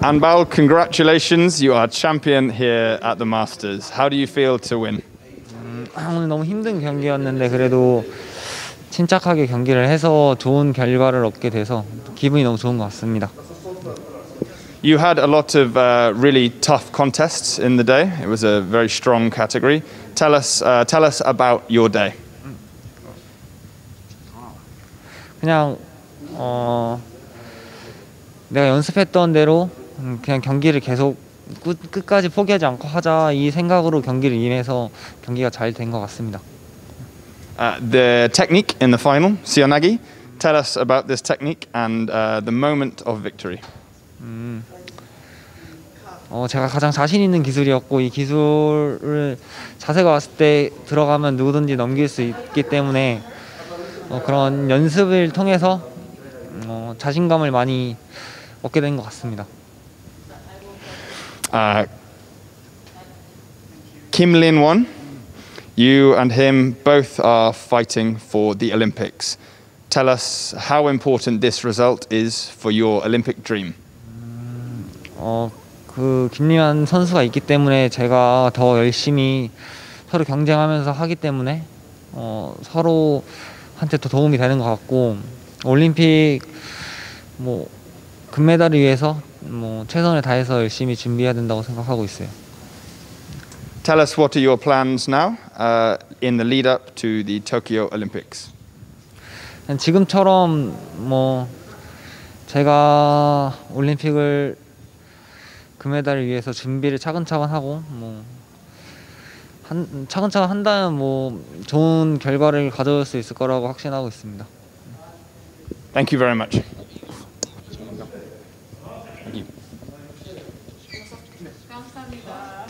Anbal, congratulations. You are champion here at the Masters. How do you feel to win? 오늘 너무 힘든 경기였는데 그래도 침착하게 경기를 해서 좋은 결과를 얻게 돼서 기분이 너무 좋은 것 같습니다. You had a lot of uh, really tough contests in the day. It was a very strong category. Tell us, uh, tell us about your day. 그냥 어 내가 연습했던 대로 음, 그냥 경기를 계속 끝, 끝까지 포기하지 않고 하자 이 생각으로 경기를 임해서 경기가 잘 된 것 같습니다. Uh, the technique in the final, Sionagi. Tell us about this technique and uh, the moment of victory. 어, 제가 가장 자신 있는 기술이었고 이 기술을 자세가 왔을 때 들어가면 누구든지 넘길 수 있기 때문에 어, 그런 연습을 통해서 어, 자신감을 많이 얻게 된 것 같습니다. Uh, Kim Lin won. You and him both are fighting for the Olympics. Tell us how important this result is for your Olympic dream. 어, 그 김리한 선수가 있기 때문에 제가 더 열심히 서로 경쟁하면서 하기 때문에 어, 서로한테 더 도움이 되는 것 같고 올림픽 뭐 금메달을 위해서 뭐 최선을 다해서 열심히 준비해야 된다고 생각하고 있어요. Tell us what are your plans now uh, in the lead up to the Tokyo Olympics. 지금처럼 뭐 제가 올림픽을 금메달을 위해서 준비를 차근차근 하고 뭐 한, 차근차근 한다면 뭐 좋은 결과를 가져올 수 있을 거라고 확신하고 있습니다. Thank you very much. 감사합니다.